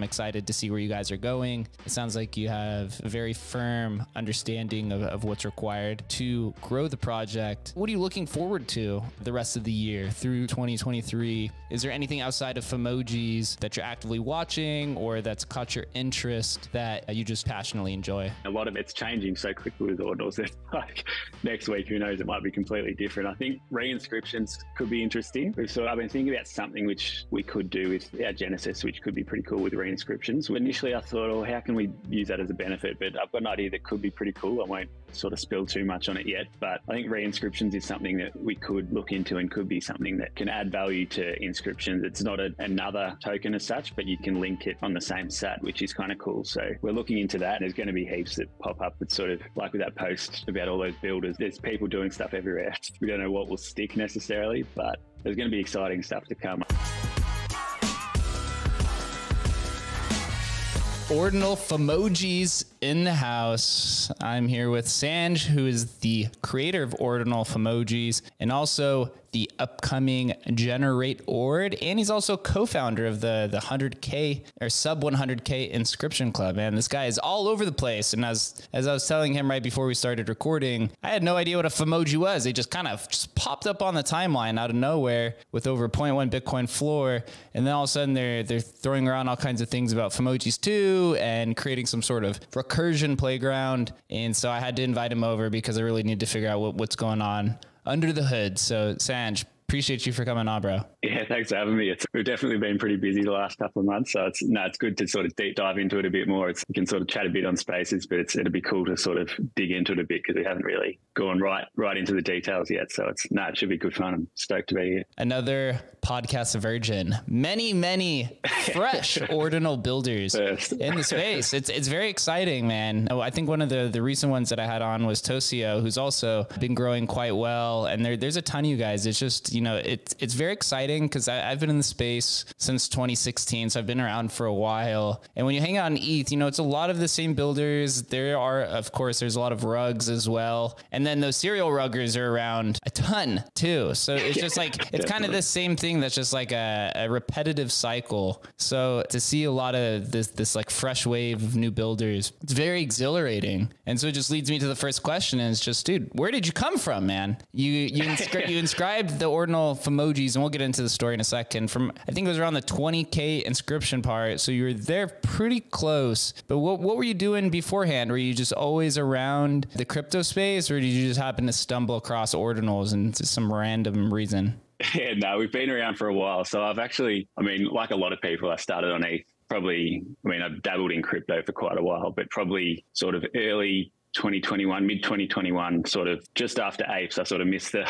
I'm excited to see where you guys are going. It sounds like you have a very firm understanding of, of what's required to grow the project. What are you looking forward to the rest of the year through 2023? Is there anything outside of Fomojis that you're actively watching or that's caught your interest that you just passionately enjoy? A lot of it's changing so quickly with ordinals like next week, who knows, it might be completely different. I think reinscriptions could be interesting. We've sort of, I've been thinking about something which we could do with our Genesis, which could be pretty cool with reinscriptions. Initially, I thought, oh, how can we use that as a benefit? But I've got an idea that could be pretty cool. I won't sort of spill too much on it yet, but I think reinscriptions is something that we could look into and could be something that can add value to inscriptions. It's not a, another token as such, but you can link it on the same sat, which is kind of cool. So we're looking into that. There's going to be heaps that pop up. It's sort of like with that post about all those builders. There's people doing stuff everywhere. We don't know what will stick necessarily, but there's going to be exciting stuff to come. Ordinal Fomojis in the house. I'm here with Sanj, who is the creator of Ordinal Fomojis and also the upcoming GeneratORD. And he's also co-founder of the, the 100K or sub 100K inscription club. Man, this guy is all over the place. And as, as I was telling him right before we started recording, I had no idea what a Fomoji was. It just kind of just popped up on the timeline out of nowhere with over 0.1 Bitcoin floor. And then all of a sudden they're, they're throwing around all kinds of things about Fomojis too and creating some sort of recursion playground. And so I had to invite him over because I really need to figure out what, what's going on under the hood. So Sanj, appreciate you for coming on, bro. Yeah, thanks for having me. It's, we've definitely been pretty busy the last couple of months, so it's no, it's good to sort of deep dive into it a bit more. It's, we can sort of chat a bit on spaces, but it's it'd be cool to sort of dig into it a bit because we haven't really gone right right into the details yet. So it's no, it should be good fun. I'm stoked to be here. Another podcast virgin. Many, many fresh ordinal builders First. in the space. It's it's very exciting, man. Oh, I think one of the the recent ones that I had on was Tosio, who's also been growing quite well. And there there's a ton of you guys. It's just you know it's it's very exciting because I've been in the space since 2016, so I've been around for a while. And when you hang out in ETH, you know it's a lot of the same builders. There are of course there's a lot of rugs as well, and then those serial ruggers are around a ton too. So it's just like it's kind of the same thing that's just like a, a repetitive cycle. So to see a lot of this this like fresh wave of new builders, it's very exhilarating. And so it just leads me to the first question: is just, dude, where did you come from, man? You you inscri- you inscribed the ordinal emojis and we'll get into the story in a second. From I think it was around the 20k inscription part, so you were there pretty close. But what what were you doing beforehand? Were you just always around the crypto space, or did you just happen to stumble across ordinals and some random reason? Yeah, no, we've been around for a while. So I've actually, I mean, like a lot of people, I started on ETH. Probably, I mean, I've dabbled in crypto for quite a while, but probably sort of early 2021, mid 2021, sort of just after apes, I sort of missed the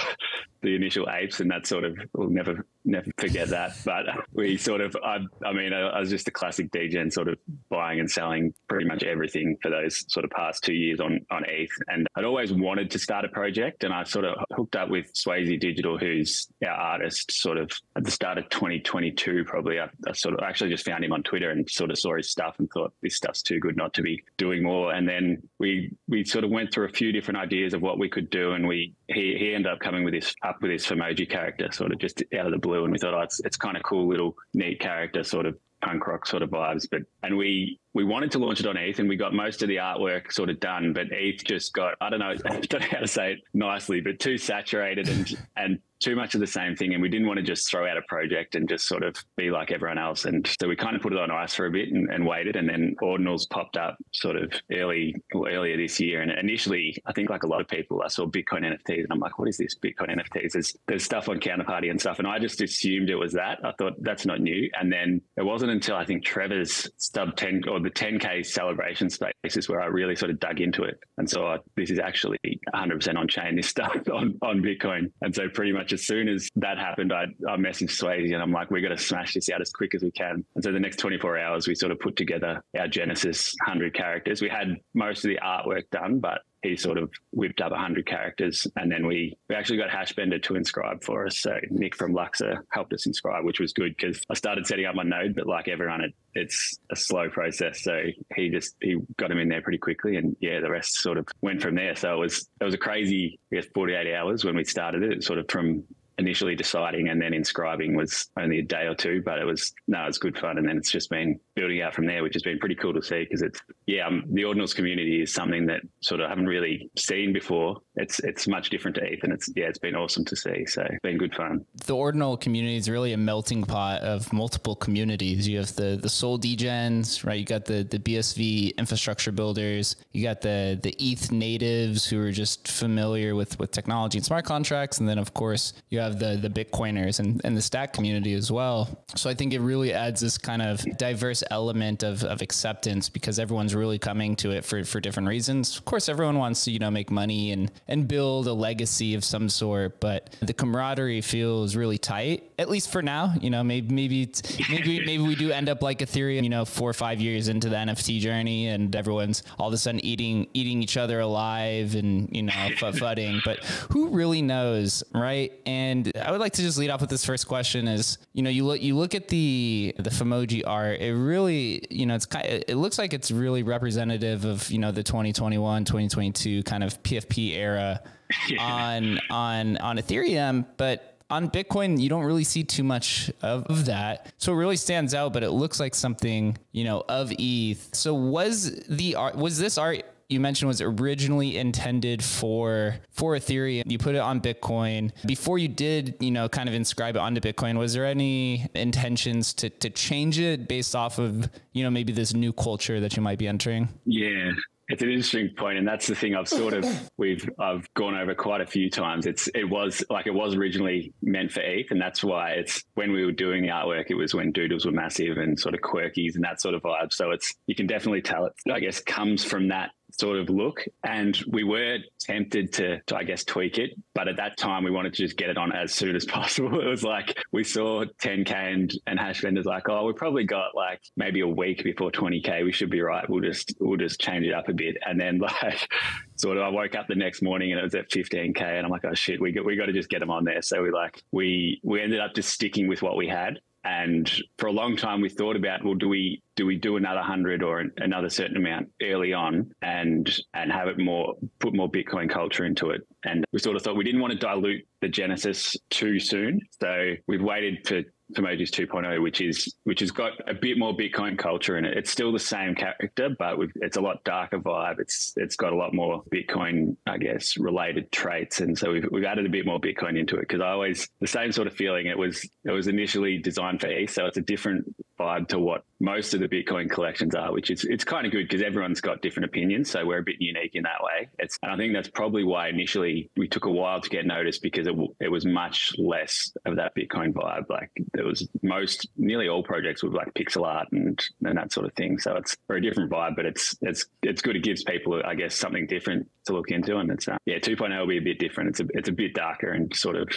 the initial apes, and that sort of we'll never never forget that. But we sort of, I, I mean, I, I was just a classic degen, sort of buying and selling pretty much everything for those sort of past two years on on ETH, and I'd always wanted to start a project, and I sort of hooked up with Swayze Digital, who's our artist, sort of at the start of 2022, probably. I, I sort of actually just found him on Twitter and sort of saw his stuff and thought this stuff's too good not to be doing more, and then we we sort of went through a few different ideas of what we could do, and we he he ended up coming with this up with this Fomoji character, sort of just out of the blue, and we thought, oh, it's it's kind of cool, little neat character, sort of punk rock sort of vibes. But and we we wanted to launch it on ETH, and we got most of the artwork sort of done, but ETH just got I don't know I don't know how to say it nicely, but too saturated and and too much of the same thing. And we didn't want to just throw out a project and just sort of be like everyone else. And so we kind of put it on ice for a bit and, and waited. And then Ordinals popped up sort of early earlier this year. And initially, I think like a lot of people, I saw Bitcoin NFTs and I'm like, what is this Bitcoin NFTs? There's, there's stuff on Counterparty and stuff. And I just assumed it was that. I thought that's not new. And then it wasn't until I think Trevor's stub 10 or the 10K celebration space is where I really sort of dug into it. And so this is actually 100% on chain, this stuff on, on Bitcoin. And so pretty much as soon as that happened, I, I messaged Swayze and I'm like, we got to smash this out as quick as we can. And so the next 24 hours, we sort of put together our Genesis 100 characters. We had most of the artwork done, but he sort of whipped up 100 characters and then we, we actually got hashbender to inscribe for us. So nick from luxor helped us inscribe which was good because i started setting up my node but like everyone it, it's a slow process. So he just he got him in there pretty quickly and yeah the rest sort of went from there. So it was it was a crazy i guess 48 hours when we started it sort of from initially deciding and then inscribing was only a day or two, but it was no, it's good fun, and then it's just been building out from there, which has been pretty cool to see because it's yeah, um, the ordinals community is something that sort of I haven't really seen before. It's it's much different to ETH, and it's yeah, it's been awesome to see. So it's been good fun. The ordinal community is really a melting pot of multiple communities. You have the the Sol degens, right? You got the the BSV infrastructure builders. You got the the ETH natives who are just familiar with with technology and smart contracts, and then of course you have the the Bitcoiners and and the Stack community as well. So I think it really adds this kind of diverse element of of acceptance because everyone's really coming to it for for different reasons. Of course, everyone wants to you know make money and and build a legacy of some sort, but the camaraderie feels really tight, at least for now. You know, maybe maybe maybe maybe we do end up like Ethereum, you know, four or five years into the NFT journey, and everyone's all of a sudden eating eating each other alive and you know fudding. But who really knows, right? And I would like to just lead off with this first question: is you know you look you look at the the Fomoji art, it really you know it's kind of, it looks like it's really representative of you know the 2021 2022 kind of PFP era on on on Ethereum, but on Bitcoin, you don't really see too much of that. So it really stands out, but it looks like something, you know, of ETH. So was the art, was this art you mentioned was originally intended for for Ethereum. You put it on Bitcoin. Before you did, you know, kind of inscribe it onto Bitcoin, was there any intentions to to change it based off of, you know, maybe this new culture that you might be entering? Yeah. It's an interesting point, and that's the thing I've sort of we've I've gone over quite a few times. It's it was like it was originally meant for ETH, and that's why it's when we were doing the artwork, it was when doodles were massive and sort of quirkies and that sort of vibe. So it's you can definitely tell it. I guess comes from that sort of look. And we were tempted to, to, I guess, tweak it. But at that time, we wanted to just get it on as soon as possible. It was like we saw 10K and, and Hashbender's like, oh, we probably got like maybe a week before 20K. We should be right. We'll just, we'll just change it up a bit. And then like, sort of, I woke up the next morning and it was at 15K and I'm like, oh shit, we got, we got to just get them on there. So we like, we, we ended up just sticking with what we had and for a long time, we thought about, well, do we do we do another hundred or another certain amount early on, and and have it more put more Bitcoin culture into it? And we sort of thought we didn't want to dilute the genesis too soon, so we've waited for Fomoji's 2.0, which is which has got a bit more Bitcoin culture in it. It's still the same character, but it's a lot darker vibe. It's it's got a lot more Bitcoin, I guess, related traits, and so we've, we've added a bit more Bitcoin into it because I always the same sort of feeling. It was it was initially designed for ETH, so it's a different vibe to what most of the Bitcoin collections are, which is it's kind of good because everyone's got different opinions, so we're a bit unique in that way. It's and I think that's probably why initially we took a while to get noticed because it it was much less of that Bitcoin vibe. Like there was most nearly all projects with like pixel art and and that sort of thing. So it's a very different vibe, but it's it's it's good. It gives people, I guess, something different to look into, and it's uh, yeah, 2.0 will be a bit different. It's a it's a bit darker and sort of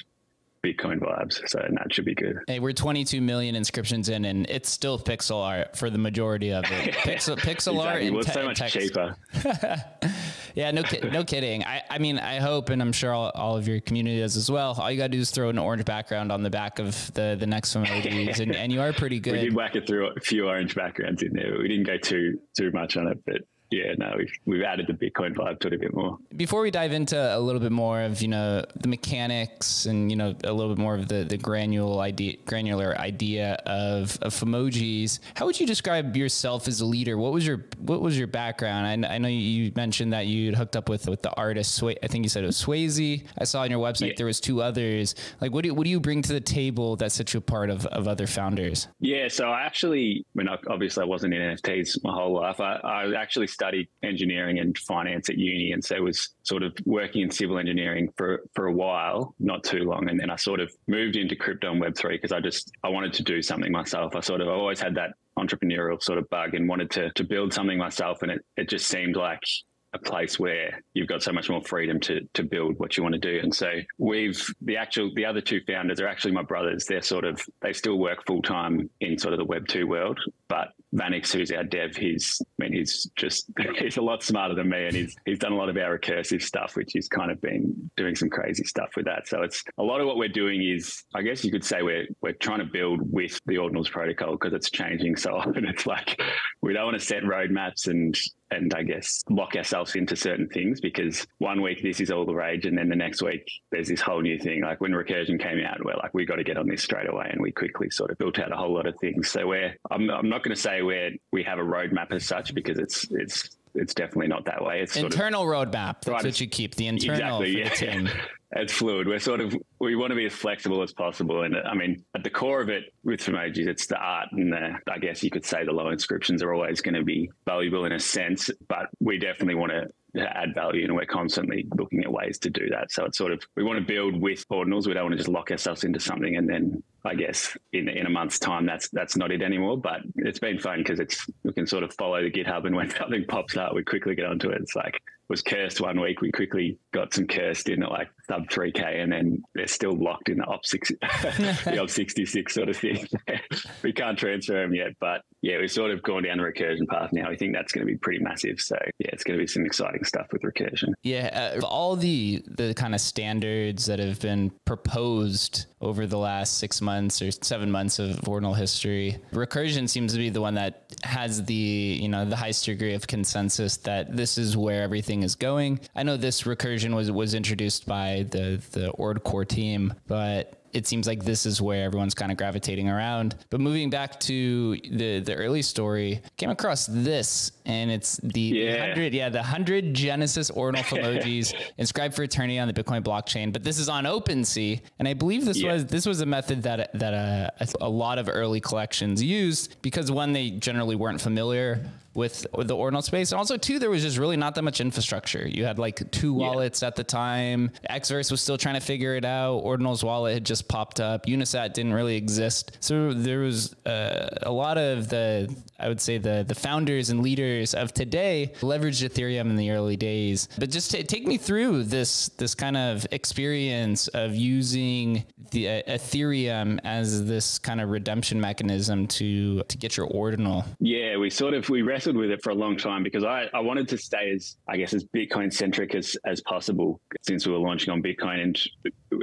Bitcoin vibes. So that should be good. Hey, we're 22 million inscriptions in, and it's still pixel art for the majority of it. Pixel, pixel exactly. art and well, te- so much text. cheaper. yeah, no, no kidding. I, I mean, I hope, and I'm sure all, all, of your community does as well. All you got to do is throw an orange background on the back of the the next one, and, and you are pretty good. We did whack it through a few orange backgrounds in there. but We didn't go too too much on it, but yeah, no, we've, we've added the Bitcoin vibe to it a bit more. Before we dive into a little bit more of, you know, the mechanics and, you know, a little bit more of the, the granular idea, granular idea of, of Fomojis, how would you describe yourself as a leader? What was your, what was your background? I, I know you mentioned that you'd hooked up with, with the artist, I think you said it was Swayze. I saw on your website yeah. there was two others. Like, what do, what do you bring to the table that sets you apart of, of other founders? Yeah, so I actually, I mean, obviously I wasn't in NFTs my whole life. I, I actually started studied engineering and finance at uni, and so was sort of working in civil engineering for for a while, not too long, and then I sort of moved into crypto and Web three because I just I wanted to do something myself. I sort of I always had that entrepreneurial sort of bug and wanted to to build something myself, and it it just seemed like a place where you've got so much more freedom to to build what you want to do. And so we've the actual the other two founders are actually my brothers. They're sort of they still work full time in sort of the Web two world, But Vanix, who's our dev, he's I mean he's just he's a lot smarter than me, and he's he's done a lot of our recursive stuff, which he's kind of been doing some crazy stuff with that. So it's a lot of what we're doing is, I guess you could say we're we're trying to build with the Ordinals protocol because it's changing so often. It's like we don't want to set roadmaps and and I guess lock ourselves into certain things because one week this is all the rage, and then the next week there's this whole new thing. Like when recursion came out, we're like, we got to get on this straight away, and we quickly sort of built out a whole lot of things. So we're I'm, I'm not going to say we're we have a roadmap as such because it's it's it's definitely not that way. It's internal sort of, roadmap. That's right, what you keep. The internal exactly, yeah. it's fluid. We're sort of we want to be as flexible as possible, and I mean, at the core of it with Fomojis, it's the art and the I guess you could say the low inscriptions are always going to be valuable in a sense, but we definitely want to add value and we're constantly looking at ways to do that. So it's sort of we want to build with ordinals. We don't want to just lock ourselves into something and then I guess in in a month's time that's that's not it anymore. But it's been fun because it's we can sort of follow the GitHub and when something pops up we quickly get onto it. It's like was cursed one week. We quickly got some cursed in at like sub 3K and then they're still locked in the op, six, the op 66 sort of thing. we can't transfer them yet, but yeah, we've sort of gone down the recursion path now. I think that's going to be pretty massive. So yeah, it's going to be some exciting stuff with recursion. Yeah, uh, all the the kind of standards that have been proposed over the last six months or seven months of ordinal history, recursion seems to be the one that has the you know the highest degree of consensus that this is where everything is going. I know this recursion was was introduced by the the Ord core team, but it seems like this is where everyone's kind of gravitating around. But moving back to the the early story, came across this, and it's the yeah. hundred, yeah, the hundred Genesis ordinal emojis inscribed for eternity on the Bitcoin blockchain. But this is on OpenSea, and I believe this yeah. was this was a method that that uh, a lot of early collections used because one they generally weren't familiar with, the ordinal space. And also, too, there was just really not that much infrastructure. You had like two wallets yeah. at the time. Xverse was still trying to figure it out. Ordinal's wallet had just popped up. Unisat didn't really exist. So there was uh, a lot of the, I would say, the the founders and leaders of today leveraged Ethereum in the early days. But just t- take me through this this kind of experience of using the uh, Ethereum as this kind of redemption mechanism to to get your ordinal. Yeah, we sort of we rest wrestled with it for a long time because I, I wanted to stay as I guess as Bitcoin centric as as possible since we were launching on Bitcoin. And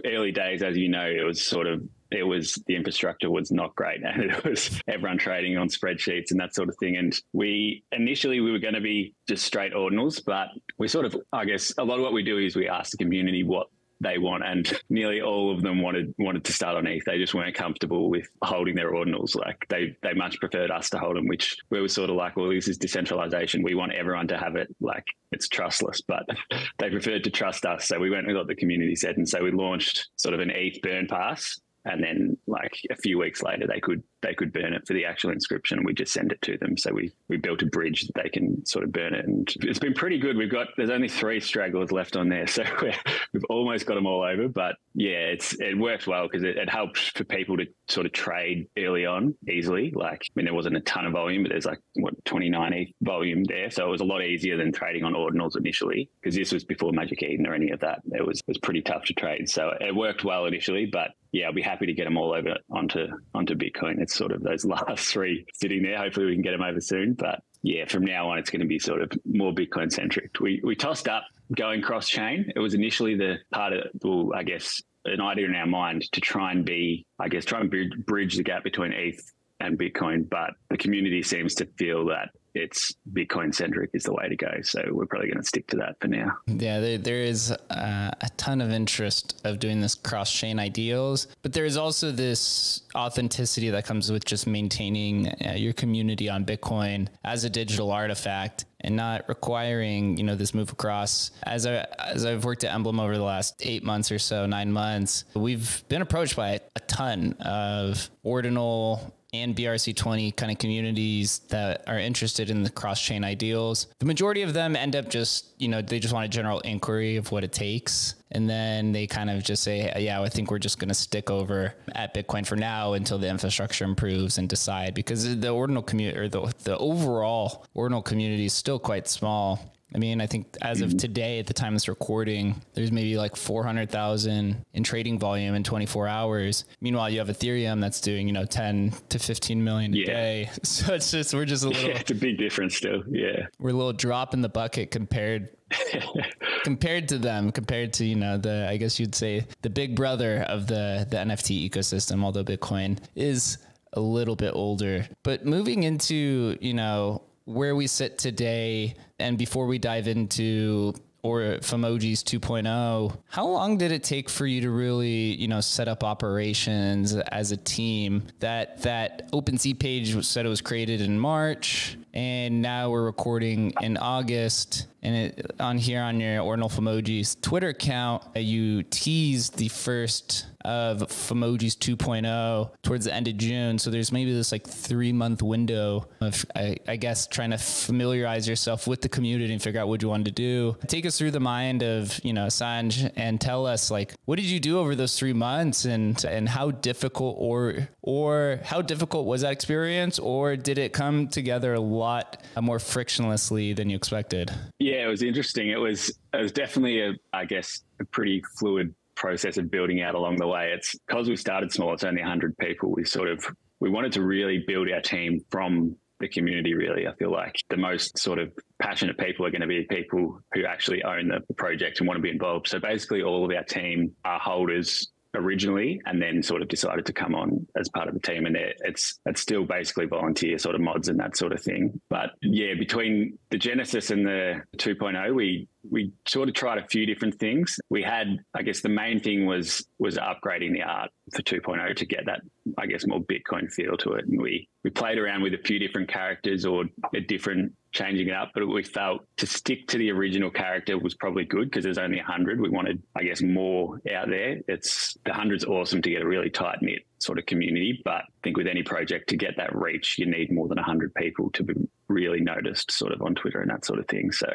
early days, as you know, it was sort of it was the infrastructure was not great and it was everyone trading on spreadsheets and that sort of thing and we initially we were going to be just straight ordinals but we sort of i guess a lot of what we do is we ask the community what they want, and nearly all of them wanted wanted to start on ETH. They just weren't comfortable with holding their ordinals. Like they they much preferred us to hold them, which we were sort of like, well, this is decentralization. We want everyone to have it. Like it's trustless, but they preferred to trust us. So we went with what the community said, and so we launched sort of an ETH burn pass and then like a few weeks later they could they could burn it for the actual inscription we just send it to them. So we we built a bridge that they can sort of burn it and it's been pretty good. We've got there's only three stragglers left on there so we have almost got them all over but yeah it's it works well because it, it helps for people to sort of trade early on easily like i mean there wasn't a ton of volume but there's like what 29 volume there so it was a lot easier than trading on ordinals initially because this was before magic eden or any of that it was was pretty tough to trade so it worked well initially but yeah, I'll be happy to get them all over onto onto Bitcoin. It's sort of those last three sitting there. Hopefully, we can get them over soon. But yeah, from now on, it's going to be sort of more Bitcoin centric. We we tossed up going cross chain. It was initially the part of well, I guess an idea in our mind to try and be, I guess, try and bridge the gap between ETH and Bitcoin, but the community seems to feel that it's Bitcoin centric is the way to go. So we're probably going to stick to that for now. Yeah, there, there is uh, a ton of interest of doing this cross chain ideals, but there is also this authenticity that comes with just maintaining uh, your community on Bitcoin as a digital artifact and not requiring you know this move across as I as I've worked at Emblem over the last eight months or so nine months we've been approached by a ton of ordinal and BRC20 kind of communities that are interested in the cross chain ideals. The majority of them end up just, you know, they just want a general inquiry of what it takes. And then they kind of just say, yeah, I think we're just going to stick over at Bitcoin for now until the infrastructure improves and decide because the ordinal community or the, the overall ordinal community is still quite small I mean, I think as of mm-hmm. today, at the time of this recording, there's maybe like 400,000 in trading volume in 24 hours. Meanwhile, you have Ethereum that's doing, you know, 10 to 15 million a yeah. day. So it's just, we're just a little, yeah, it's a big difference still. Yeah. We're a little drop in the bucket compared compared to them, compared to you know the I guess you'd say the big brother of the the NFT ecosystem. Although Bitcoin is a little bit older, but moving into you know where we sit today, and before we dive into or Fomojis 2.0, how long did it take for you to really, you know, set up operations as a team? That that OpenSea page said it was created in March, and now we're recording in August and it, on here on your Ordinal Fomojis Twitter account, uh, you teased the first of Fomojis 2.0 towards the end of June. So there's maybe this like three month window of, I, I, guess, trying to familiarize yourself with the community and figure out what you wanted to do. Take us through the mind of, you know, Sanj and tell us like, what did you do over those three months and, and how difficult or, or how difficult was that experience or did it come together a lot more frictionlessly than you expected? Yeah. Yeah, it was interesting. It was it was definitely a I guess a pretty fluid process of building out along the way. It's because we started small. It's only 100 people. We sort of we wanted to really build our team from the community. Really, I feel like the most sort of passionate people are going to be people who actually own the project and want to be involved. So basically, all of our team are holders originally and then sort of decided to come on as part of the team. And it's it's still basically volunteer sort of mods and that sort of thing. But yeah between the genesis and the 2.0 we we sort of tried a few different things. We had i guess the main thing was was upgrading the art for 2.0 to get that i guess more bitcoin feel to it. And we we played around with a few different characters or a different changing it up, but we felt to stick to the original character was probably good because there's only 100. We wanted, I guess, more out there. It's the 100's awesome to get a really tight knit sort of community, but I think with any project to get that reach, you need more than 100 people to be really noticed sort of on Twitter and that sort of thing. So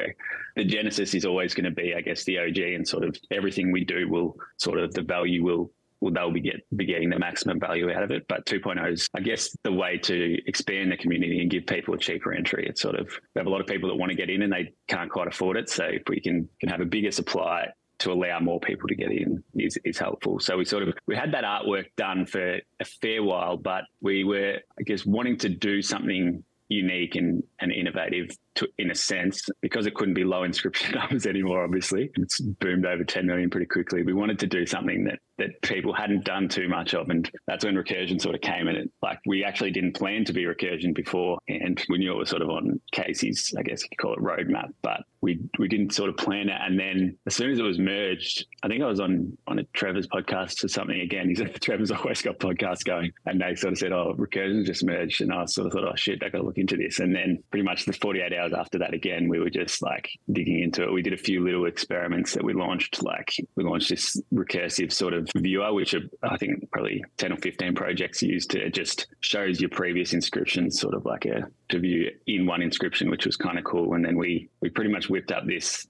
the genesis is always going to be, I guess, the OG and sort of everything we do will sort of the value will well, they'll be, get, be getting the maximum value out of it. But 2.0 is, I guess, the way to expand the community and give people a cheaper entry. It's sort of, we have a lot of people that want to get in and they can't quite afford it. So if we can, can have a bigger supply to allow more people to get in is, is helpful. So we sort of we had that artwork done for a fair while, but we were, I guess, wanting to do something unique and, and innovative to, in a sense because it couldn't be low inscription numbers anymore obviously it's boomed over 10 million pretty quickly we wanted to do something that that people hadn't done too much of and that's when recursion sort of came in it. Like we actually didn't plan to be recursion before and we knew it was sort of on casey's i guess you could call it roadmap but we we didn't sort of plan it and then as soon as it was merged i think i was on on a trevor's podcast or something again he said trevor's always got podcasts going and they sort of said oh recursion just merged and i sort of thought oh shit i gotta look into this and then pretty much the 48 hours after that again we were just like digging into it. We did a few little experiments that we launched like we launched this recursive sort of viewer which are, i think probably 10 or 15 projects used to it just shows your previous inscriptions sort of like a to view in one inscription which was kind of cool. And then we we pretty much whipped up this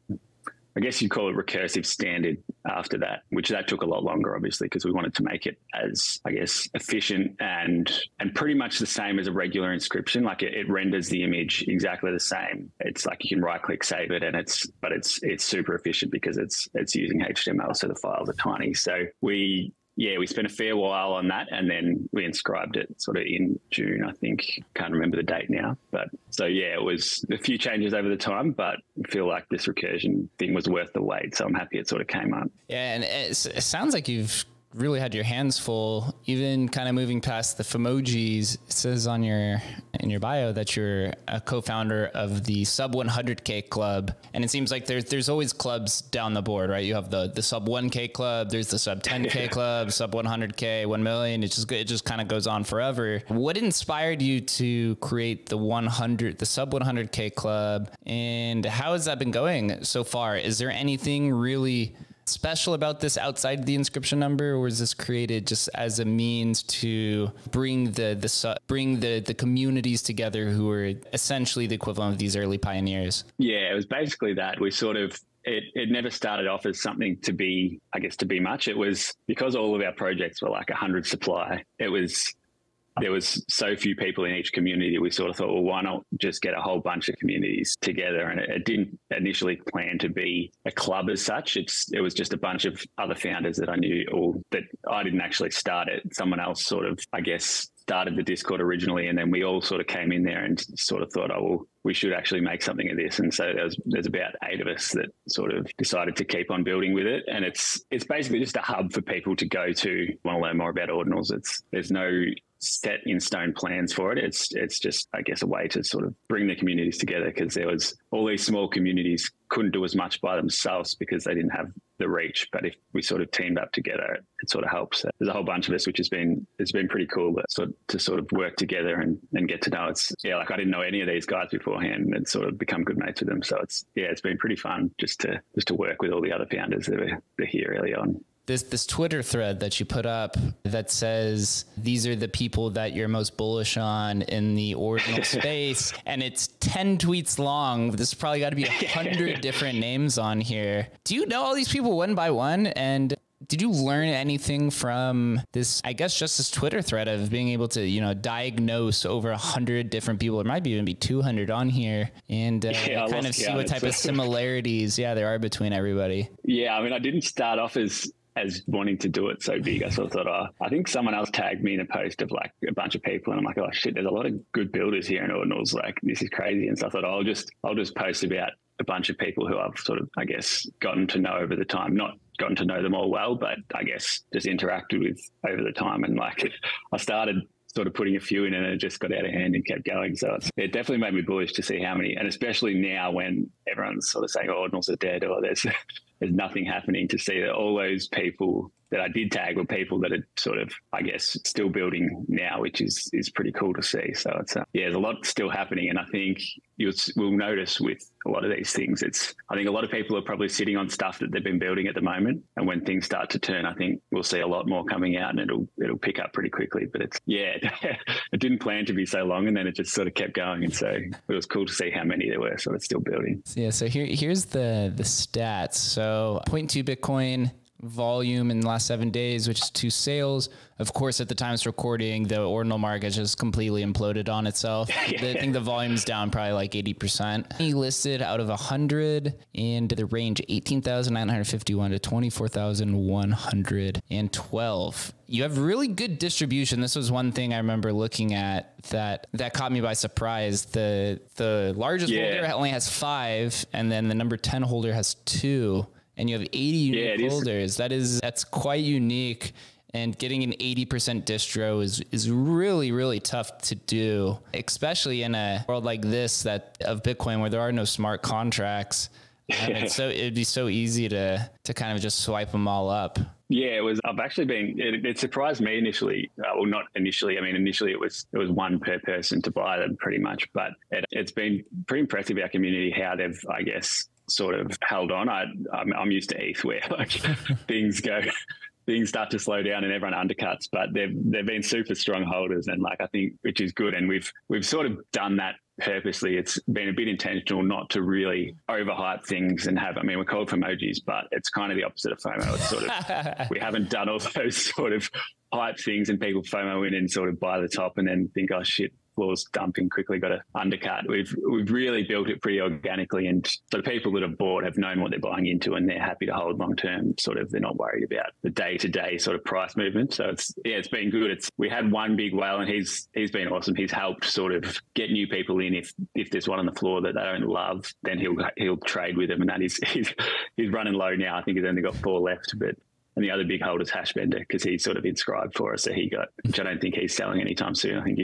I guess you'd call it recursive standard after that, which that took a lot longer, obviously, because we wanted to make it as, I guess, efficient and and pretty much the same as a regular inscription. Like it, it renders the image exactly the same. It's like you can right click save it, and it's but it's it's super efficient because it's it's using HTML, so the files are tiny. So we yeah, we spent a fair while on that and then we inscribed it sort of in June, I think. Can't remember the date now. But so, yeah, it was a few changes over the time, but I feel like this recursion thing was worth the wait. So I'm happy it sort of came up. Yeah, and it sounds like you've really had your hands full. Even kind of moving past the Fomojis, it says on your in your bio that you're a co-founder of the Sub 100K Club, and it seems like there's there's always clubs down the board, right? You have the the Sub 1K Club, there's the Sub 10K Club, Sub 100K, 1 million. It just it just kind of goes on forever. What inspired you to create the 100 the Sub 100K Club, and how has that been going so far? Is there anything really special about this outside the inscription number, or was this created just as a means to bring the the bring the the communities together who were essentially the equivalent of these early pioneers? Yeah, it was basically that. We sort of it, it never started off as something to be, I guess, to be much. It was because all of our projects were like a hundred supply. It was there was so few people in each community. We sort of thought, well, why not just get a whole bunch of communities together? And it, it didn't initially plan to be a club as such. It's it was just a bunch of other founders that I knew, or that I didn't actually start it. Someone else sort of, I guess, started the Discord originally, and then we all sort of came in there and sort of thought, oh, well, we should actually make something of this. And so there's there's about eight of us that sort of decided to keep on building with it. And it's it's basically just a hub for people to go to want to learn more about ordinals. It's there's no set in stone plans for it. It's it's just I guess a way to sort of bring the communities together because there was all these small communities couldn't do as much by themselves because they didn't have the reach. But if we sort of teamed up together, it, sort of helps. There's a whole bunch of us, which has been it's been pretty cool to sort, to sort of work together and, and get to know. It's yeah, like I didn't know any of these guys beforehand, and sort of become good mates with them. So it's yeah, it's been pretty fun just to just to work with all the other founders that are, that are here early on this this Twitter thread that you put up that says these are the people that you're most bullish on in the ordinal space, and it's ten tweets long. This probably got to be a hundred different names on here. Do you know all these people one by one? And did you learn anything from this i guess just this twitter thread of being able to you know diagnose over a 100 different people it might even be 200 on here and uh, yeah, kind of see what type of similarities yeah there are between everybody yeah i mean i didn't start off as as wanting to do it so big. I sort of thought, oh, I think someone else tagged me in a post of like a bunch of people, and I'm like, oh shit, there's a lot of good builders here in Ordinals. Like this is crazy, and so I thought, oh, I'll just I'll just post about a bunch of people who I've sort of, I guess, gotten to know over the time. Not gotten to know them all well, but I guess just interacted with over the time. And like, I started sort of putting a few in and it just got out of hand and kept going. So it definitely made me bullish to see how many, and especially now when everyone's sort of saying, oh, Ordinals are dead or there's there's nothing happening to see that all those people that I did tag were people that are sort of, I guess, still building now, which is is pretty cool to see. So it's uh, yeah, there's a lot still happening, and I think you'll will notice with a lot of these things, it's I think a lot of people are probably sitting on stuff that they've been building at the moment, and when things start to turn, I think we'll see a lot more coming out, and it'll it'll pick up pretty quickly. But it's yeah, it didn't plan to be so long, and then it just sort of kept going, and so it was cool to see how many there were sort of still building. Yeah, so here here's the the stats. So 0.2 Bitcoin volume in the last seven days, which is two sales. Of course, at the time it's recording, the ordinal market just completely imploded on itself. I think the volume's down probably like 80%. He listed out of 100 and the range 18,951 to 24,112. You have really good distribution. This was one thing I remember looking at that that caught me by surprise. The the largest yeah. holder only has 5 and then the number 10 holder has 2 and you have 80 unique yeah, holders. Is. That is that's quite unique. And getting an 80% distro is is really really tough to do, especially in a world like this that of Bitcoin where there are no smart contracts. Um, it's so it'd be so easy to to kind of just swipe them all up. Yeah, it was. I've actually been. It, it surprised me initially. Uh, well, not initially. I mean, initially it was it was one per person to buy them, pretty much. But it, has been pretty impressive our community how they've, I guess, sort of held on. I, I'm, I'm used to ETH where like things go, things start to slow down and everyone undercuts, but they've they've been super strong holders and like I think which is good. And we've we've sort of done that purposely. It's been a bit intentional not to really overhype things and have. I mean, we're called Fomojis, but it's kind of the opposite of FOMO. It's sort of we haven't done all those sort of hype things and people FOMO in and sort of buy the top and then think, oh shit, floor's dumping quickly, got to undercut. We've we've really built it pretty organically, and so the people that have bought have known what they're buying into, and they're happy to hold long term. Sort of, they're not worried about the day to day sort of price movement. So it's yeah, it's been good. It's we had one big whale, and he's he's been awesome. He's helped sort of get new people in. If if there's one on the floor that they don't love, then he'll he'll trade with them, and that is he's he's running low now. I think he's only got four left, but and the other big holder is Hashbender because he's sort of inscribed for us. So he got, which I don't think he's selling anytime soon. I think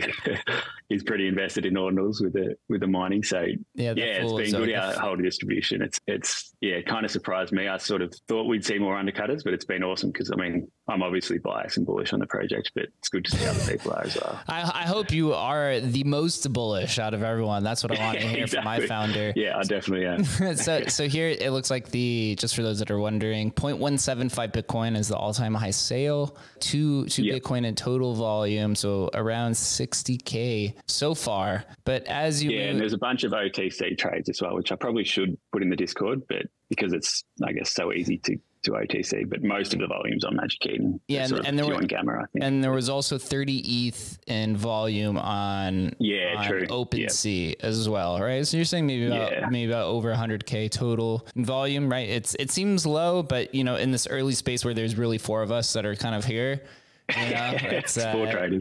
he's pretty invested in ordinals with the with the mining. So yeah, yeah it's been good uh, our holder distribution. It's it's yeah, kind of surprised me. I sort of thought we'd see more undercutters, but it's been awesome because I mean I'm obviously biased and bullish on the project, but it's good to see other people are as well. I, I hope you are the most bullish out of everyone. That's what I want to hear exactly. from my founder. Yeah, I definitely am. so so here it looks like the just for those that are wondering, 0.175 Bitcoin is the all-time high sale. Two two yep. Bitcoin in total volume, so around 60k so far. But as you yeah, move- and there's a bunch of OTC trades as well, which I probably should put in the Discord, but because it's I guess so easy to to OTC, but most of the volumes on Magic Eden. Yeah, and, and there were Gamma, I think. And there was also 30 ETH in volume on yeah, on true. OpenSea yep. as well, right? So you're saying maybe about yeah. maybe about over 100k total in volume, right? It's it seems low, but you know, in this early space where there's really four of us that are kind of here, you know, it's uh,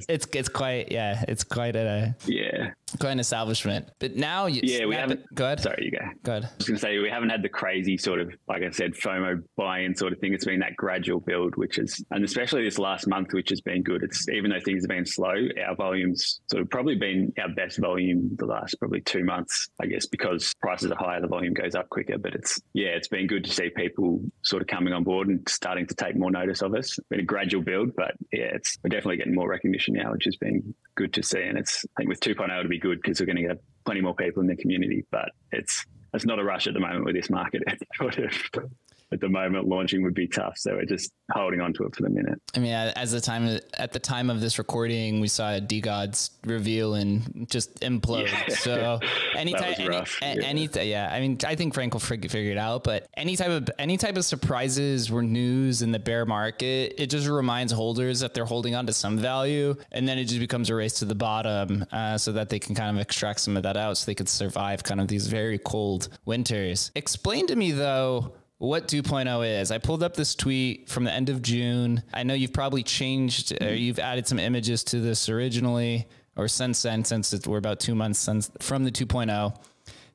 it's it's quite yeah, it's quite a yeah quite an establishment. But now you yeah we haven't. Go ahead. Sorry, you go. Go ahead. I was going to say we haven't had the crazy sort of like I said FOMO buy-in sort of thing. It's been that gradual build, which is and especially this last month, which has been good. It's even though things have been slow, our volumes sort of probably been our best volume the last probably two months. I guess because prices are higher, the volume goes up quicker. But it's yeah, it's been good to see people sort of coming on board and starting to take more notice of us. It's been a gradual build, but yeah, it's we're definitely getting more recognition now, which has been good to see. And it's I think with 2.0 it'll be good because we're going to get plenty more people in the community. But it's it's not a rush at the moment with this market. at the moment launching would be tough. So we're just holding on to it for the minute. I mean, as the time at the time of this recording, we saw DeGods reveal and just implode. Yeah. So anytime, any, yeah. any, yeah. I mean, I think Frank will figure it out. But any type of any type of surprises or news in the bear market, it just reminds holders that they're holding on to some value, and then it just becomes a race to the bottom, uh, so that they can kind of extract some of that out, so they could survive kind of these very cold winters. Explain to me though what 2.0 is. I pulled up this tweet from the end of June. I know you've probably changed or you've added some images to this originally or since then, since we're about two months since from the 2.0.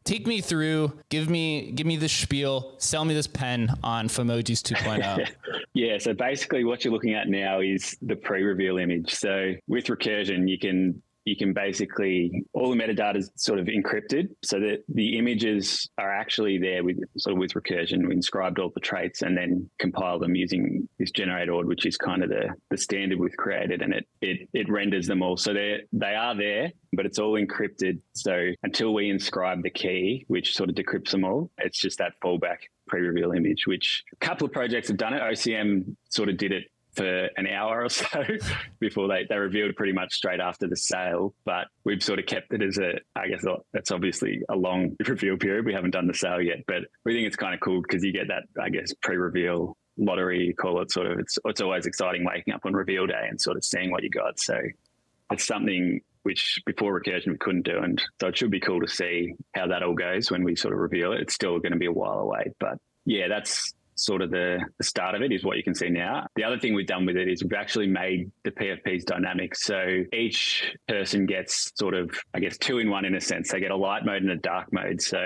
Take me through, give me give me the spiel, sell me this pen on Fomojis 2.0. yeah, so basically what you're looking at now is the pre-reveal image. So with recursion, you can you can basically all the metadata is sort of encrypted so that the images are actually there with sort of with recursion. We inscribed all the traits and then compile them using this GeneratORD which is kind of the the standard we've created and it it, it renders them all. So they they are there but it's all encrypted. So until we inscribe the key which sort of decrypts them all it's just that fallback pre-reveal image which a couple of projects have done it. Ocm sort of did it for an hour or so before they, they revealed pretty much straight after the sale. But we've sort of kept it as a, I guess that's obviously a long reveal period. We haven't done the sale yet, but we think it's kind of cool because you get that, I guess, pre reveal lottery, call it sort of. It's, it's always exciting waking up on reveal day and sort of seeing what you got. So it's something which before recursion we couldn't do. And so it should be cool to see how that all goes when we sort of reveal it. It's still going to be a while away, but yeah, that's sort of the, the start of it is what you can see now. The other thing we've done with it is we've actually made the PFPs dynamic. So each person gets sort of, I guess, two in one in a sense. They get a light mode and a dark mode. So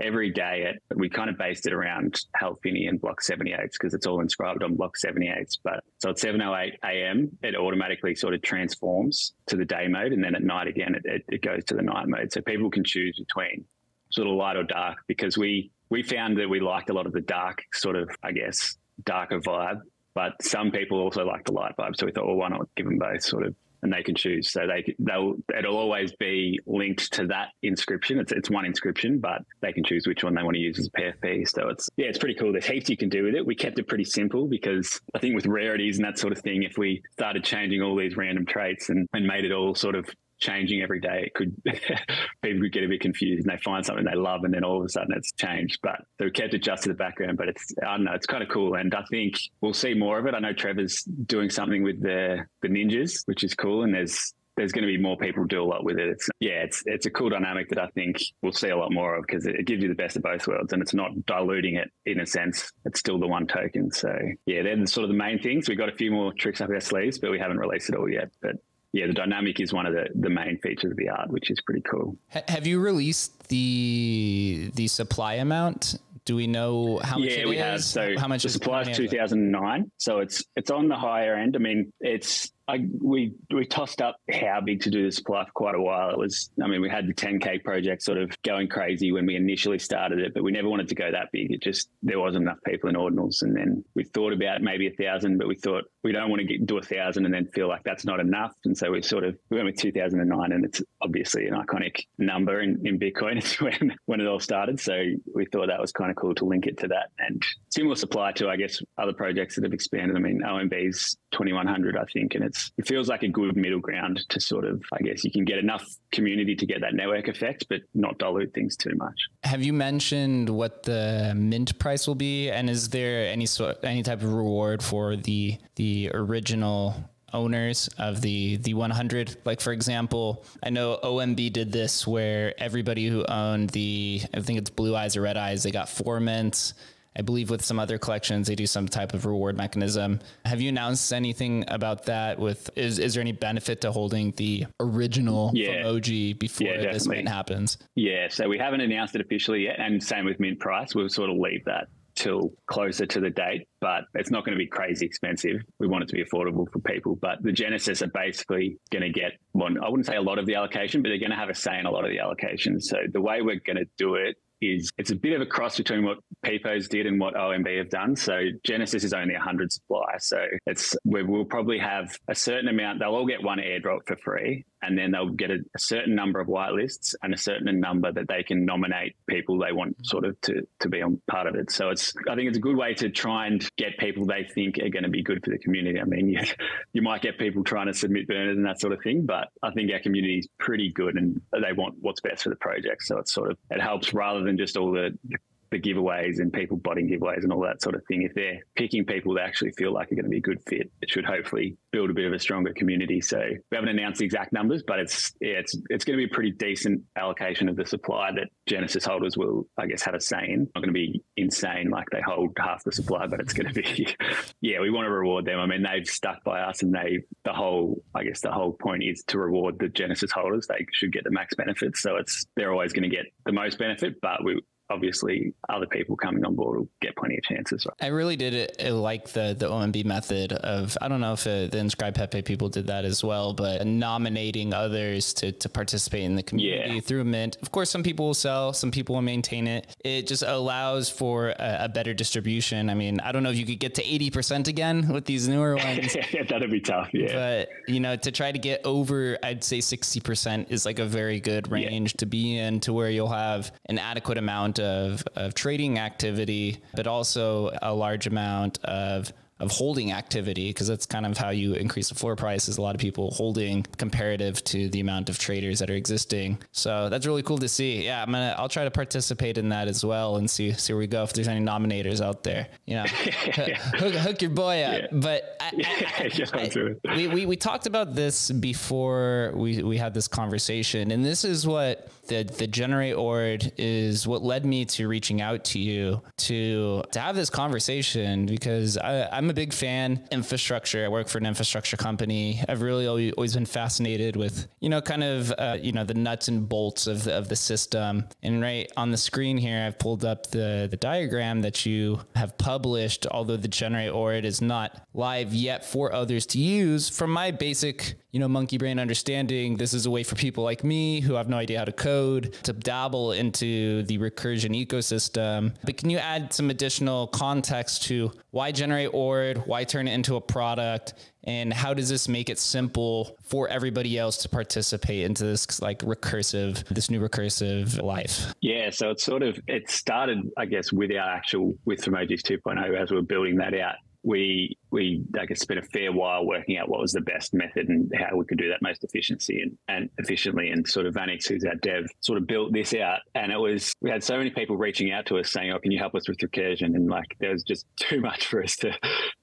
every day we kind of based it around Hal Finney and block 78s because it's all inscribed on block 78s. But so at 7.08 a.m., it automatically sort of transforms to the day mode. And then at night again, it, it, it goes to the night mode. So people can choose between sort of light or dark because we we found that we liked a lot of the dark sort of, I guess, darker vibe. But some people also like the light vibe. So we thought, well, why not give them both sort of and they can choose. So they they'll it'll always be linked to that inscription. It's it's one inscription, but they can choose which one they want to use as a PFP. So it's yeah, it's pretty cool. There's heaps you can do with it. We kept it pretty simple because I think with rarities and that sort of thing, if we started changing all these random traits and, and made it all sort of changing every day, it could people could get a bit confused and they find something they love and then all of a sudden it's changed. But they we kept it just to the background. But it's I don't know, it's kind of cool, and I think we'll see more of it. I know Trevor's doing something with the the ninjas, which is cool, and there's there's going to be more people do a lot with it. It's yeah, it's it's a cool dynamic that I think we'll see a lot more of because it, it, gives you the best of both worlds, and it's not diluting it in a sense. It's still the one token. So yeah, they're the, sort of the main things. We've got a few more tricks up our sleeves, but we haven't released it all yet. But yeah, the dynamic is one of the, the main features of the art, which is pretty cool. have you released the the supply amount? Do we know how much? Yeah, we is? have. So how much? The supply is two thousand nine, so it's it's on the higher end. I mean, it's I, we we tossed up how big to do the supply for quite a while. It was, I mean, we had the 10k project sort of going crazy when we initially started it, but we never wanted to go that big. It just there wasn't enough people in ordinals, and then we thought about maybe a thousand, but we thought we don't want to get, do a thousand and then feel like that's not enough, and so we sort of we went with 2009, and it's obviously an iconic number in, in Bitcoin. It's when when it all started, so we thought that was kind of cool to link it to that, and similar supply to I guess other projects that have expanded. I mean, OMB's 2100, I think, and it's it feels like a good middle ground to sort of I guess you can get enough community to get that network effect, but not dilute things too much. Have you mentioned what the mint price will be, and is there any sort any type of reward for the the original owners of the the 100 like for example i know omb did this where everybody who owned the i think it's blue eyes or red eyes they got four mints I believe with some other collections they do some type of reward mechanism. Have you announced anything about that? With is is there any benefit to holding the original yeah. OG before yeah, this mint happens? Yeah, so we haven't announced it officially yet, and same with mint price. We'll sort of leave that till closer to the date, but it's not going to be crazy expensive. We want it to be affordable for people. But the Genesis are basically going to get one, I wouldn't say a lot of the allocation, but they're going to have a say in a lot of the allocation. So the way we're going to do it is it's a bit of a cross between what Peepos did and what OMB have done. So Genesis is only 100 supply. So it's we will probably have a certain amount. They'll all get one airdrop for free, and then they'll get a, a certain number of whitelists and a certain number that they can nominate people they want sort of to to be on part of it. So it's I think it's a good way to try and get people they think are going to be good for the community. I mean, you, you might get people trying to submit burners and that sort of thing, but I think our community is pretty good and they want what's best for the project. So it's sort of it helps rather than just all the the giveaways and people botting giveaways and all that sort of thing. If they're picking people they actually feel like are going to be a good fit, it should hopefully build a bit of a stronger community. So we haven't announced the exact numbers, but it's yeah, it's it's going to be a pretty decent allocation of the supply that Genesis holders will, I guess, have a say in. Not going to be insane like they hold half the supply, but it's going to be yeah, we want to reward them. I mean, they've stuck by us, and they the whole I guess the whole point is to reward the Genesis holders. They should get the max benefits, so it's they're always going to get the most benefit, but we obviously other people coming on board will get plenty of chances. Right? I really did it, uh, like the the OMB method of I don't know if uh, the Inscribe Pepe people did that as well, but nominating others to to participate in the community yeah. through Mint. Of course, some people will sell, some people will maintain it. It just allows for a, a better distribution. I mean, I don't know if you could get to eighty percent again with these newer ones. yeah, that'd be tough. Yeah, but you know, to try to get over, I'd say sixty percent is like a very good range yeah. to be in, to where you'll have an adequate amount of, of trading activity, but also a large amount of of holding activity because that's kind of how you increase the floor price is a lot of people holding comparative to the amount of traders that are existing. So that's really cool to see. Yeah i'm gonna i'll try to participate in that as well and see see where we go if there's any nominators out there you know. Hook, hook, your boy up. Yeah. but I, I, I, we, we, we talked about this before we, we had this conversation and this is what the the GeneratORD is what led me to reaching out to you to to have this conversation because I, I'm a big fan infrastructure. I work for an infrastructure company. I've really always been fascinated with, you know, kind of, uh, you know, the nuts and bolts of the, of the system. And right on the screen here, I've pulled up the, the diagram that you have published, although the GeneratORD is not live yet for others to use. From my basic you know, monkey brain understanding. This is a way for people like me who have no idea how to code to dabble into the recursion ecosystem. But can you add some additional context to why GeneratORD, why turn it into a product, and how does this make it simple for everybody else to participate into this like recursive, this new recursive life? Yeah, so it's sort of it started, I guess, with our actual with Fomojis 2.0 as we are building that out we we I guess spent a fair while working out what was the best method and how we could do that most efficiency and, and efficiently. And sort of Vanix, who's our dev, sort of built this out. And it was we had so many people reaching out to us saying, "Oh, can you help us with recursion?" And like there was just too much for us to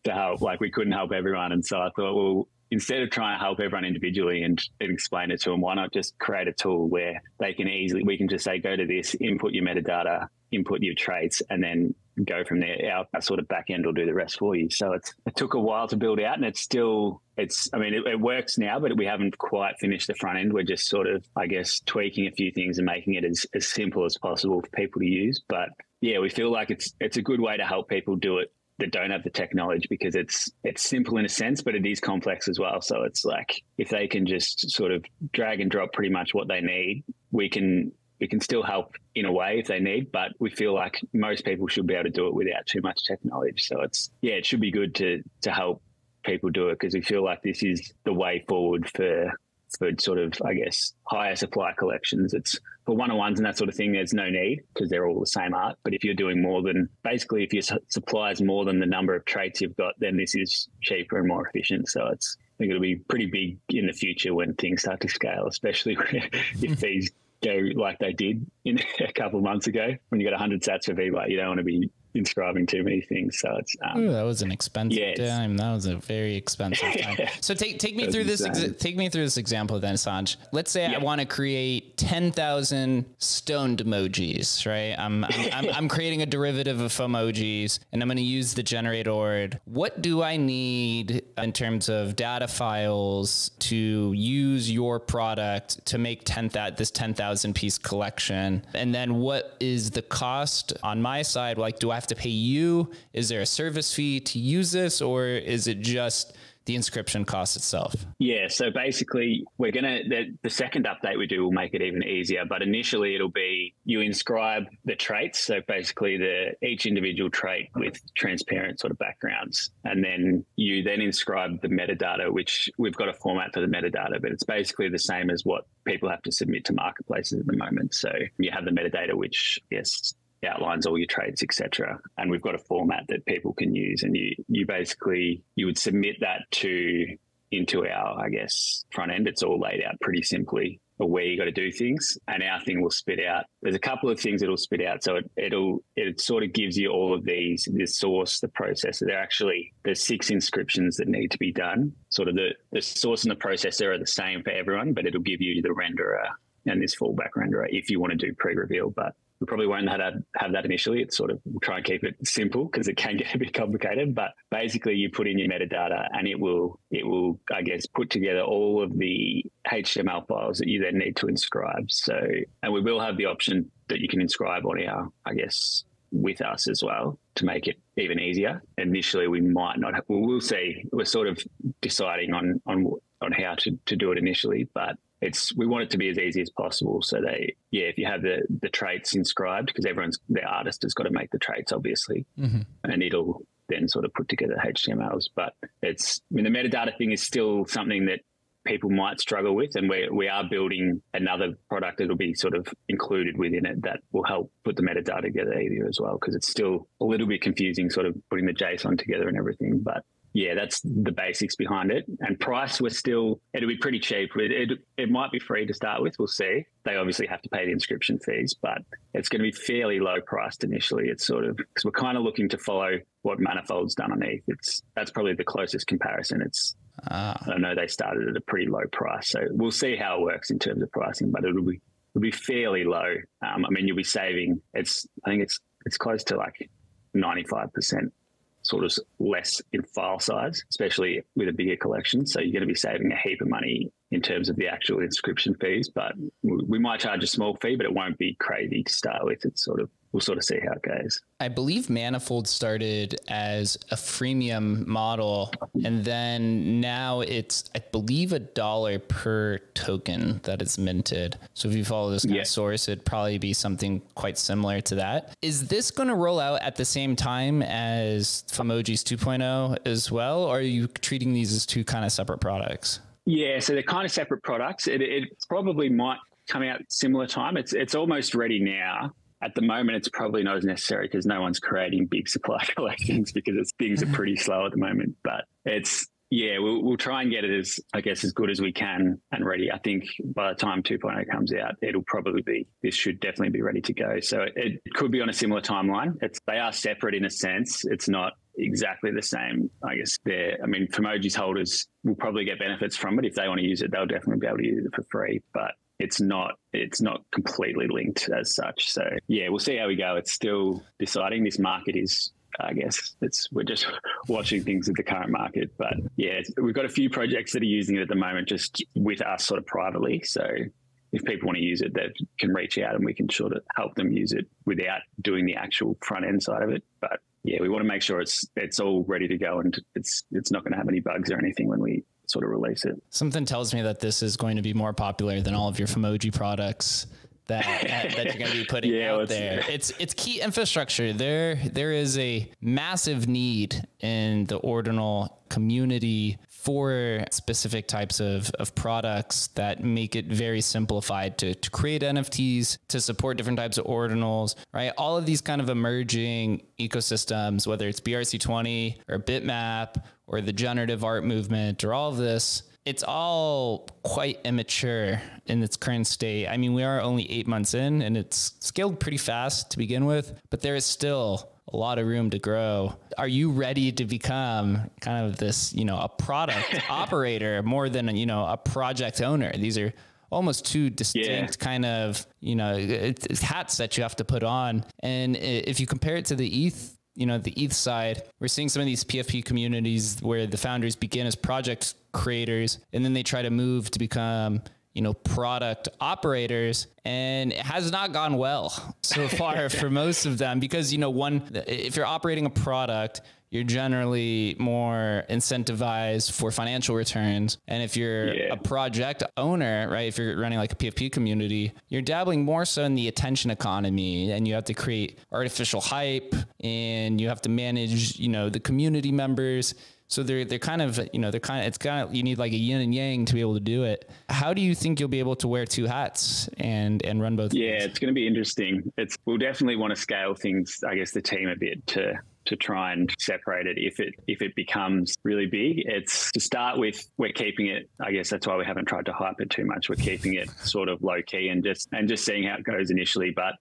to help. Like we couldn't help everyone. And so I thought, well, instead of trying to help everyone individually and, and, explain it to them, why not just create a tool where they can easily, we can just say, go to this, input your metadata, input your traits, and then go from there. Our, our uh, sort of back end will do the rest for you. So it's, it took a while to build out and it's still, it's, I mean, it, it works now, but we haven't quite finished the front end. We're just sort of, I guess, tweaking a few things and making it as, as simple as possible for people to use. But yeah, we feel like it's, it's a good way to help people do it that don't have the technology because it's it's simple in a sense, but it is complex as well. So it's like if they can just sort of drag and drop pretty much what they need, we can we can still help in a way if they need, but we feel like most people should be able to do it without too much technology. So it's yeah, it should be good to to help people do it because we feel like this is the way forward for for sort of I guess higher supply collections. It's for one on ones and that sort of thing. There's no need because they're all the same art. But if you're doing more than basically if your supply is more than the number of traits you've got, then this is cheaper and more efficient. So it's I think it'll be pretty big in the future when things start to scale, especially if these go like they did in a couple of months ago. When you got 100 sats for vByte, you don't want to be inscribing too many things. So it's um, Ooh, that was an expensive yes. time. That was a very expensive time. so take take me through this. Exa- take me through this example then, Sanj. Let's say I want to create ten thousand stoned emojis. Right. I'm I'm, I'm, I'm creating a derivative of Fomojis, and I'm going to use the GeneratORD. What do I need in terms of data files to use your product to make ten that this ten thousand piece collection? And then what is the cost on my side? Like, do I have have to pay you? Is there a service fee to use this, or is it just the inscription cost itself? Yeah, so basically, we're gonna the, the, second update we do will make it even easier. But initially, it'll be you inscribe the traits. So basically, the each individual trait with transparent sort of backgrounds, and then you then inscribe the metadata, which we've got a format for the metadata, but it's basically the same as what people have to submit to marketplaces at the moment. So you have the metadata, which yes outlines all your traits, etc. And we've got a format that people can use, and you you basically you would submit that to into our I guess front end. It's all laid out pretty simply where you got to do things, and our thing will spit out. There's a couple of things it'll spit out, so it, it'll it sort of gives you all of these the source, the processor. There are actually there's six inscriptions that need to be done. Sort of the the source and the processor are the same for everyone, but it'll give you the renderer and this fallback renderer if you want to do pre-reveal. But we probably won't have that, have that initially. It's sort of we'll try and keep it simple because it can get a bit complicated. But basically, you put in your metadata, and it will it will I guess put together all of the HTML files that you then need to inscribe. So, and we will have the option that you can inscribe on our I guess with us as well to make it even easier. Initially, we might not. Have, well, we'll see. We're sort of deciding on on on how to, to do it initially, but it's we want it to be as easy as possible. So they, yeah, if you have the the traits inscribed, because everyone's the artist has got to make the traits, obviously, mm-hmm. and it'll then sort of put together HTMLs. But it's, I mean, the metadata thing is still something that people might struggle with, and we we are building another product that'll be sort of included within it that will help put the metadata together easier as well, because it's still a little bit confusing, sort of putting the JSON together and everything, but yeah, that's the basics behind it. And price, we're still, it'll be pretty cheap. It, it, it, might be free to start with. We'll see. They obviously have to pay the inscription fees, but it's going to be fairly low priced initially. It's sort of, because we're kind of looking to follow what Manifold's done on ETH. It's, that's probably the closest comparison. It's, ah. I know they started at a pretty low price. So we'll see how it works in terms of pricing, but it'll be, it'll be fairly low. Um, I mean, you'll be saving, it's, I think it's, it's close to like 95% sort of less in file size, especially with a bigger collection. So you're going to be saving a heap of money in terms of the actual inscription fees, but we might charge a small fee, but it won't be crazy to start with. It's sort of we'll sort of see how it goes. I believe Manifold started as a freemium model, and then now it's, I believe, a dollar per token that is minted. So if you follow this kind yeah. of source, it'd probably be something quite similar to that. Is this going to roll out at the same time as Fomojis 2.0 as well, or are you treating these as two kind of separate products? Yeah, so they're kind of separate products. It, it probably might come out similar time. It's it's almost ready now at the moment, it's probably not as necessary because no one's creating big supply collections because things are pretty slow at the moment. But it's yeah, we'll, we'll try and get it as I guess as good as we can and ready. I think by the time 2.0 comes out, it'll probably be this should definitely be ready to go. So it, it could be on a similar timeline. It's they are separate in a sense. It's not exactly the same. I guess they're, I mean, Fomojis holders will probably get benefits from it. If they want to use it, they'll definitely be able to use it for free. But it's not it's not completely linked as such. So yeah, we'll see how we go. It's still deciding. This market is I guess it's we're just watching things with the current market. But yeah, we've got a few projects that are using it at the moment, just with us sort of privately. So if people want to use it, they can reach out and we can sort of help them use it without doing the actual front end side of it. But yeah, we want to make sure it's it's all ready to go and it's it's not going to have any bugs or anything when we sort of release it. Something tells me that this is going to be more popular than all of your Fomoji products that, that, that you're going to be putting yeah, out there. It's it's key infrastructure. There there is a massive need in the ordinal community for specific types of, of products that make it very simplified to, to create NFTs, to support different types of ordinals, right? All of these kind of emerging ecosystems, whether it's BRC20 or Bitmap or the generative art movement or all of this, it's all quite immature in its current state. I mean, we are only eight months in and it's scaled pretty fast to begin with, but there is still a lot of room to grow. Are you ready to become kind of this, you know, a product operator more than, you know, a project owner? These are almost two distinct yeah. kind of, you know, hats that you have to put on. And if you compare it to the ETH you know the ETH side, we're seeing some of these PFP communities where the founders begin as project creators and then they try to move to become you know product operators and it has not gone well so far for most of them because you know one if you're operating a product you're generally more incentivized for financial returns. And if you're yeah. a project owner, right, if you're running like a PFP community, you're dabbling more so in the attention economy and you have to create artificial hype and you have to manage, you know, the community members. So they're they're kind of you know they're kind of it's kind of you need like a yin and yang to be able to do it. How do you think you'll be able to wear two hats and and run both? Yeah, things? it's going to be interesting. It's we'll definitely want to scale things. I guess the team a bit to to try and separate it if it if it becomes really big. It's to start with, we're keeping it. I guess that's why we haven't tried to hype it too much. We're keeping it sort of low key and just and just seeing how it goes initially. But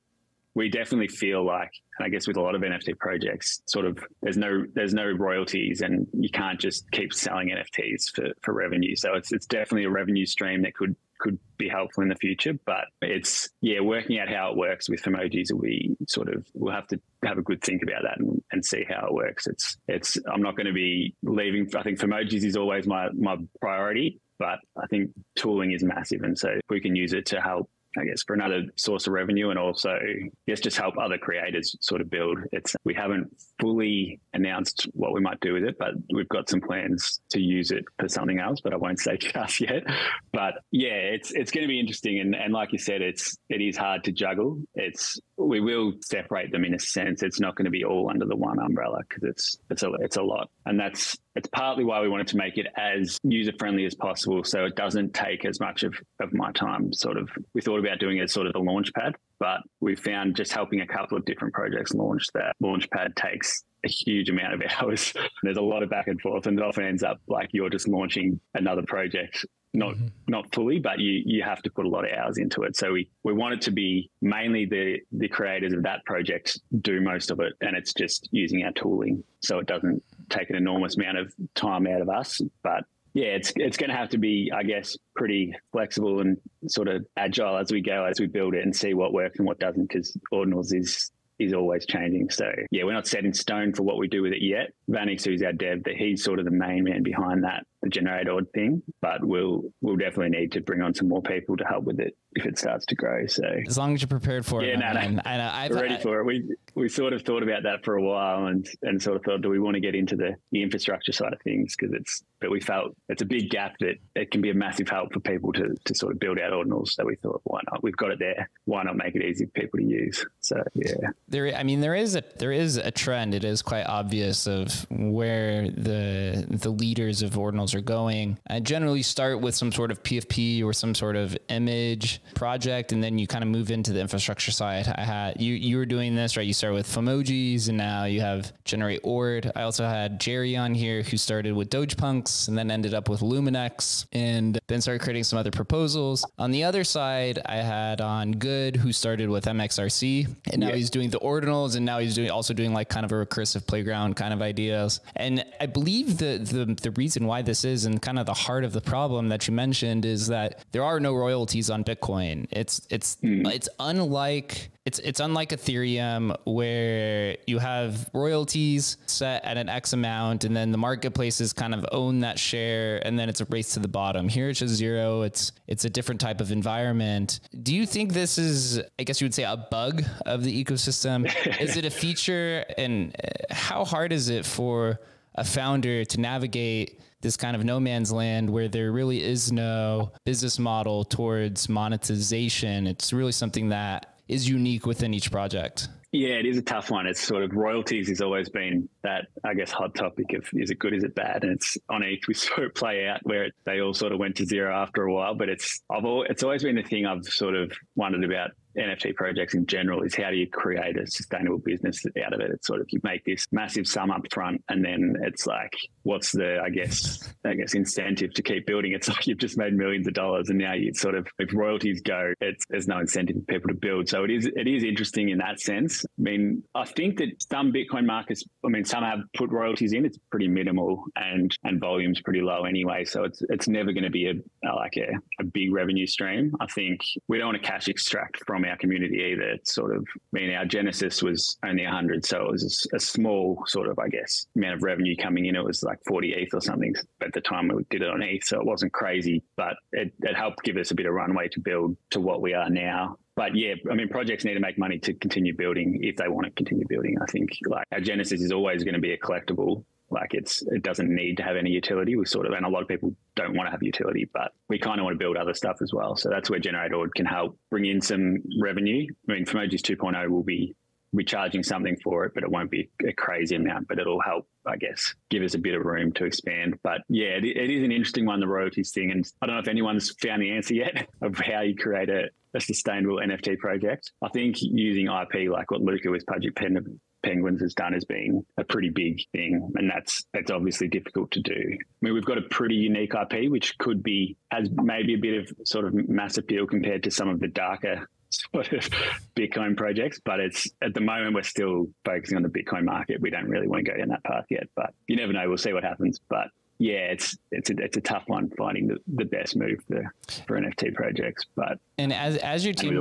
we definitely feel like, and I guess with a lot of NFT projects, sort of there's no there's no royalties, and you can't just keep selling NFTs for for revenue. So it's it's definitely a revenue stream that could could be helpful in the future. But it's yeah, working out how it works with Fomojis be sort of we'll have to have a good think about that and, and see how it works. It's it's I'm not going to be leaving. I think Fomojis is always my my priority. But I think tooling is massive, and so we can use it to help I guess, for another source of revenue and also, yes, just help other creators sort of build. It's we haven't fully announced what we might do with it, but we've got some plans to use it for something else. But I won't say just yet. But yeah, it's it's going to be interesting, and and like you said, it's it is hard to juggle. It's we will separate them in a sense. It's not going to be all under the one umbrella because it's it's a it's a lot, and that's it's partly why we wanted to make it as user friendly as possible, so it doesn't take as much of of my time. Sort of, we thought about doing it as sort of a launch pad, but we found just helping a couple of different projects launch that launch pad takes a huge amount of hours. There's a lot of back and forth, and it often ends up like you're just launching another project not mm-hmm. not fully, but you you have to put a lot of hours into it. So we we want it to be mainly the the creators of that project do most of it, and it's just using our tooling, so it doesn't take an enormous amount of time out of us. But yeah, it's it's going to have to be, I guess, pretty flexible and sort of agile as we go, as we build it and see what works and what doesn't. Because Ordinals is is always changing. So yeah, we're not set in stone for what we do with it yet. Vanix, who's our dev, that he's sort of the main man behind that, GeneratORD thing. But we'll we'll definitely need to bring on some more people to help with it if it starts to grow. So as long as you're prepared for yeah, it, no, no, I know, I've, ready I, for it. We we sort of thought about that for a while and and sort of thought, do we want to get into the the infrastructure side of things because it's but we felt it's a big gap that it can be a massive help for people to to sort of build out ordinals. So we thought, why not? We've got it there. Why not make it easy for people to use? So yeah, there. I mean, there is a there is a trend. It is quite obvious of where the the leaders of ordinals are going. I generally start with some sort of PFP or some sort of image project, and then you kind of move into the infrastructure side. I had you you were doing this right. You started with Fomojis, and now you have GeneratORD. I also had Jerry on here who started with Dogepunks and then ended up with Luminex, and then started creating some other proposals. On the other side, I had on Good who started with MXRC, and now yeah. he's doing the ordinals, and now he's doing also doing like kind of a recursive playground kind of ideas. And I believe the the the reason why this is, and kind of the heart of the problem that you mentioned, is that there are no royalties on Bitcoin. It's it's mm. it's unlike it's it's unlike Ethereum where you have royalties set at an X amount and then the marketplaces kind of own that share and then it's a race to the bottom. Here it's just zero. It's it's a different type of environment. Do you think this is I guess you would say a bug of the ecosystem? is it a feature and uh, how hard is it for a founder to navigate this kind of no man's land where there really is no business model towards monetization. It's really something that is unique within each project? Yeah, it is a tough one. It's sort of royalties has always been that, I guess, hot topic of is it good, is it bad? And it's on ETH, we saw it play out where they all sort of went to zero after a while. But it's I've all, it's always been the thing I've sort of wondered about NFT projects in general is how do you create a sustainable business out of it? It's sort of you make this massive sum up front and then it's like what's the I guess I guess incentive to keep building? It's like you've just made millions of dollars and now you sort of if royalties go, it's there's no incentive for people to build. So it is it is interesting in that sense. I mean, I think that some Bitcoin markets I mean some have put royalties in, it's pretty minimal and and volume's pretty low anyway. So it's it's never going to be a like a, a big revenue stream. I think we don't want to cash extract from our community either. It's sort of, I mean, our genesis was only 100, so it was a, a, small sort of, I guess, amount of revenue coming in. It was like 40 ETH or something at the time we did it on ETH, so it wasn't crazy, but it, it helped give us a bit of runway to build to what we are now but yeah, I mean, projects need to make money to continue building if they want to continue building. I think like our genesis is always going to be a collectible like it's it doesn't need to have any utility. We sort of and a lot of people don't want to have utility, but we kind of want to build other stuff as well. So that's where Generate can help bring in some revenue. I mean, Fomojis 2.0 will be be charging something for it, but it won't be a crazy amount. But it'll help, I guess, give us a bit of room to expand. But yeah, it, it is an interesting one, the royalties thing, and I don't know if anyone's found the answer yet of how you create a, a sustainable NFT project. I think using IP like what Luca with Pudgy Pen Penguins has done as being a pretty big thing, and that's that's obviously difficult to do. I mean, we've got a pretty unique IP, which could be has maybe a bit of sort of mass appeal compared to some of the darker sort of Bitcoin projects, but it's at the moment we're still focusing on the Bitcoin market. We don't really want to go down that path yet, but you never know. We'll see what happens. But yeah, it's it's a, it's a tough one finding the, the best move for, for NFT projects. But and as as your team,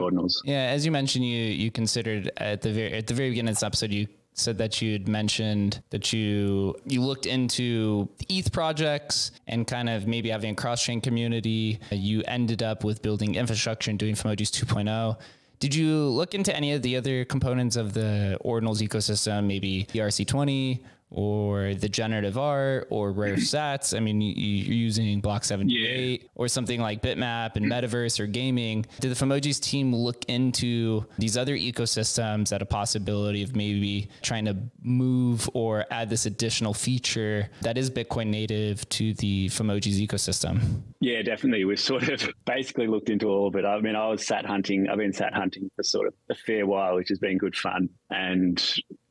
yeah, as you mentioned, you you considered at the very at the very beginning of this episode, you said that you'd mentioned that you you looked into ETH projects and kind of maybe having a cross chain community. You ended up with building infrastructure and doing Fomojis 2.0. Did you look into any of the other components of the Ordinals ecosystem, maybe BRC20 or the generative art or rare sats. I mean, you're using Block 78 yeah. or something like Bitmap and Metaverse or gaming. Did the Fomojis team look into these other ecosystems at a possibility of maybe trying to move or add this additional feature that is Bitcoin native to the Fomojis ecosystem? Yeah, definitely. We've sort of basically looked into all of it. I mean, I was sat hunting, I've been sat hunting for sort of a fair while, which has been good fun. And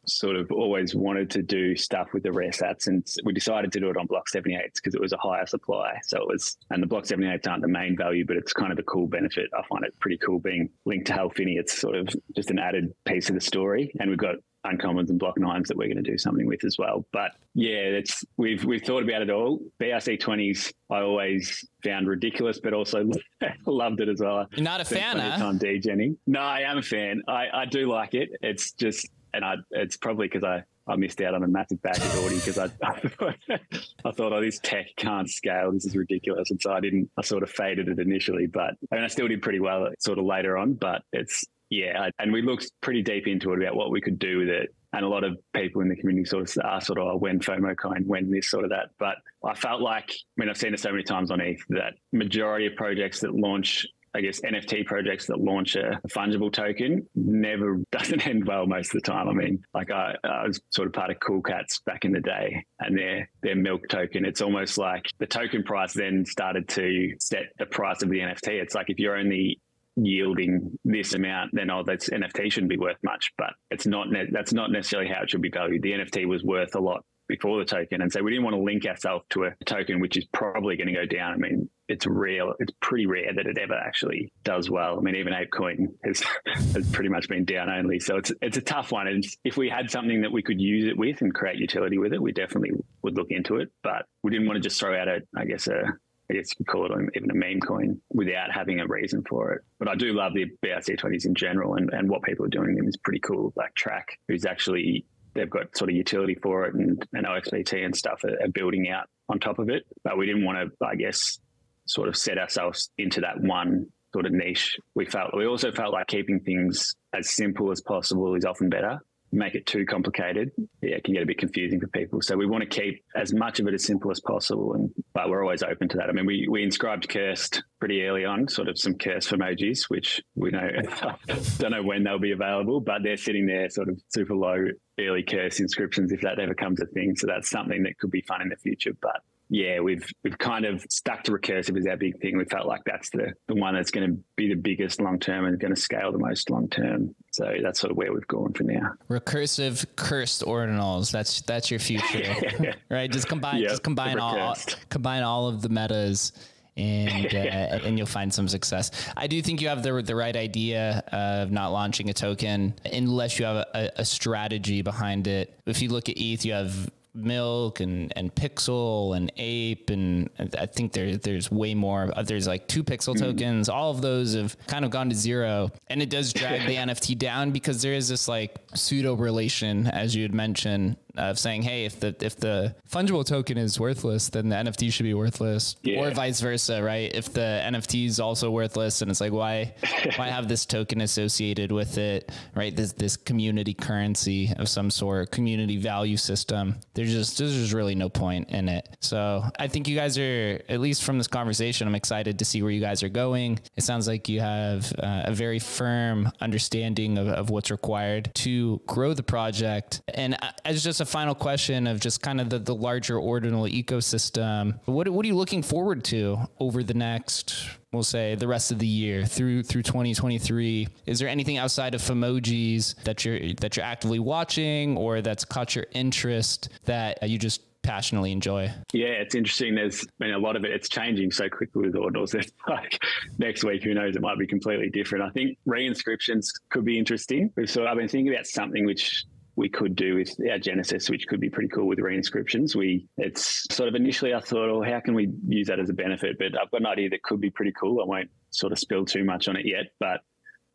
sort of always wanted to do stuff with the rare sats and we decided to do it on block 78s because it was a higher supply so it was and the block 78s aren't the main value but it's kind of a cool benefit i find it pretty cool being linked to Hal Finney it's sort of just an added piece of the story and we've got uncommons and block nines that we're going to do something with as well. But yeah, it's we've we've thought about it all. BRC twenties I always found ridiculous, but also loved it as well. You're not a fan, huh? Time DJing. No, I am a fan. I, I do like it. It's just and I, it's probably because I, I missed out on a massive bag of because I, I, I thought, oh, this tech can't scale. This is ridiculous. And so I didn't, I sort of faded it initially, but I mean, I still did pretty well sort of later on, but it's, yeah. And we looked pretty deep into it about what we could do with it. And a lot of people in the community sort of are sort of oh, when FOMO kind, when this sort of that. But I felt like, I mean, I've seen it so many times on ETH that majority of projects that launch I guess NFT projects that launch a, fungible token never doesn't end well most of the time. I mean, like I, I, was sort of part of Cool Cats back in the day, and their their milk token. It's almost like the token price then started to set the price of the NFT. It's like if you're only yielding this amount, then oh, that's NFT shouldn't be worth much. But it's not. Ne- that's not necessarily how it should be valued. The NFT was worth a lot before the token. And so we didn't want to link ourselves to a token which is probably going to go down. I mean, it's real. It's pretty rare that it ever actually does well. I mean, even ApeCoin has has pretty much been down only. So it's it's a tough one. And if we had something that we could use it with and create utility with it, we definitely would look into it. But we didn't want to just throw out a, I guess a I guess you could call it even a meme coin without having a reason for it. But I do love the BRC20s in general and, and what people are doing them is pretty cool. Like Trac, who's actually they've got sort of utility for it and, and OXBT and stuff are, are building out on top of it. But we didn't want to, I guess, sort of set ourselves into that one sort of niche. We felt we also felt like keeping things as simple as possible is often better. Make it too complicated, yeah, it can get a bit confusing for people. So we want to keep as much of it as simple as possible, and but we're always open to that. I mean, we we inscribed cursed pretty early on, sort of some curse emojis, which we know don't know when they'll be available, but they're sitting there, sort of super low early curse inscriptions if that ever comes a thing. So that's something that could be fun in the future, but yeah, we've we've kind of stuck to recursive as our big thing. We felt like that's the the one that's going to be the biggest long term and going to scale the most long term. So that's sort of where we've gone for now. Recursive cursed ordinals. That's that's your future, right? Just combine yep, just combine all combine all of the metas. And uh, and you'll find some success. I do think you have the the right idea of not launching a token unless you have a, a strategy behind it. If you look at ETH, you have milk and and pixel and ape and i think there there's way more. There's like two pixel mm-hmm. tokens. All of those have kind of gone to zero. And it does drag the nft down because there is this like pseudo relation as you had mentioned of saying, hey, if the if the fungible token is worthless, then the NFT should be worthless, yeah. or vice versa, right? If the NFT is also worthless, and it's like, why why have this token associated with it, right? This this community currency of some sort, community value system. There's just there's just really no point in it. So I think you guys are at least from this conversation, I'm excited to see where you guys are going. It sounds like you have uh, a very firm understanding of, of what's required to grow the project, and uh, as just a a final question of just kind of the, the larger ordinal ecosystem. What, what are you looking forward to over the next we'll say the rest of the year through through 2023 is there anything outside of Fomojis that you're that you're actively watching or that's caught your interest that you just passionately enjoy? Yeah it's interesting. There's mean a lot of it it's changing so quickly with ordinals. It's like next week who knows? It might be completely different. I think reinscriptions could be interesting. So i've been thinking about something which we could do with our Genesis, which could be pretty cool with reinscriptions. We it's sort of initially I thought, oh, how can we use that as a benefit? But I've got an idea that could be pretty cool. I won't sort of spill too much on it yet, but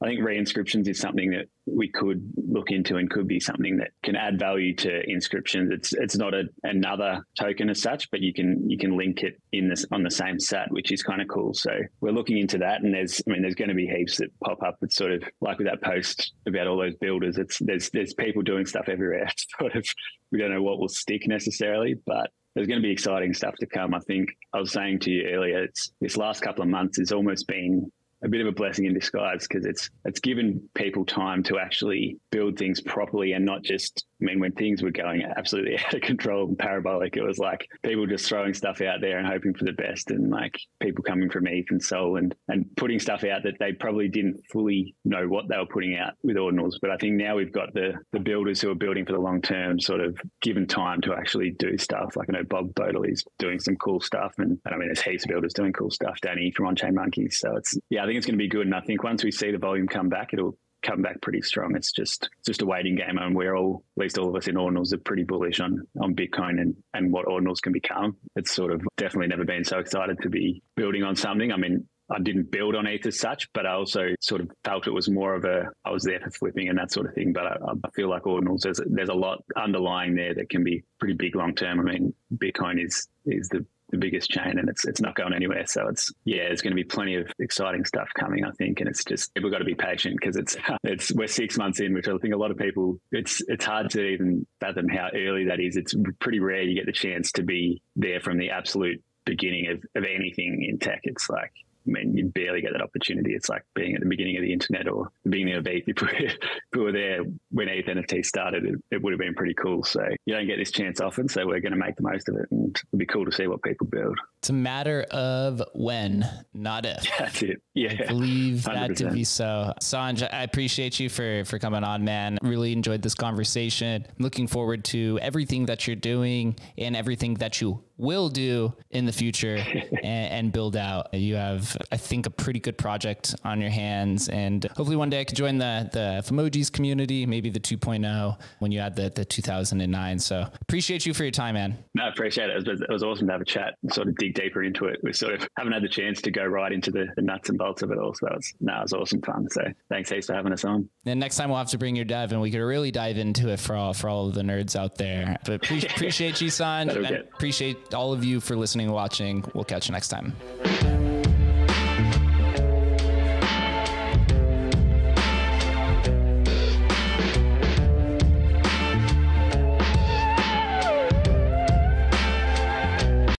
I think re-inscriptions is something that we could look into and could be something that can add value to inscriptions. It's it's not a, another token as such, but you can you can link it in this on the same sat, which is kind of cool. So we're looking into that, and there's I mean there's going to be heaps that pop up. It's sort of like with that post about all those builders. It's there's there's people doing stuff everywhere. It's sort of we don't know what will stick necessarily, but there's going to be exciting stuff to come. I think I was saying to you earlier, it's this last couple of months has almost been a bit of a blessing in disguise because it's it's given people time to actually build things properly and not just I mean when things were going absolutely out of control and parabolic it was like people just throwing stuff out there and hoping for the best and like people coming from ETH and Sol and and putting stuff out that they probably didn't fully know what they were putting out with ordinals. But I think now we've got the the builders who are building for the long term sort of given time to actually do stuff. Like I know Bob Bodily's doing some cool stuff and, and I mean there's heaps of builders doing cool stuff Danny from On Chain Monkeys. So it's yeah think it's going to be good. And I think once we see the volume come back, it'll come back pretty strong. It's just just a waiting game, and we're all, at least all of us in ordinals, are pretty bullish on on Bitcoin and and what ordinals can become. It's sort of definitely never been so excited to be building on something. I mean. I didn't build on ETH as such, but I also sort of felt it was more of a I was there for flipping and that sort of thing. But I, I feel like ordinals there's there's a lot underlying there that can be pretty big long term. I mean, Bitcoin is is the the biggest chain and it's it's not going anywhere. So it's yeah, there's going to be plenty of exciting stuff coming, I think, and it's just we've got to be patient because it's it's we're six months in, which I think a lot of people it's it's hard to even fathom how early that is. It's pretty rare you get the chance to be there from the absolute beginning of, of anything in tech. It's like I mean, you barely get that opportunity. It's like being at the beginning of the internet or the beginning of ETH. If we, we were there when ETH NFT started, it, it, would have been pretty cool. So you don't get this chance often. So we're going to make the most of it. And it'll be cool to see what people build. It's a matter of when, not if. That's it. Yeah. I believe 100%. that to be so. Sanj, I appreciate you for, for coming on, man. Really enjoyed this conversation. Looking forward to everything that you're doing and everything that you will do in the future and, and, build out. You have, I think, a pretty good project on your hands, and hopefully one day I could join the the Fomojis community, maybe the 2.0 when you add the the 2009. So appreciate you for your time, man. No, I appreciate it. It was, it was awesome to have a chat and sort of dig deeper into it. We sort of haven't had the chance to go right into the, the nuts and bolts of it all. So that was, no, it was awesome fun. So thanks, Ace, for having us on. And next time we'll have to bring your dev and we could really dive into it for all for all of the nerds out there. But pre- appreciate you, son. appreciate all of you for listening and watching. We'll catch you next time.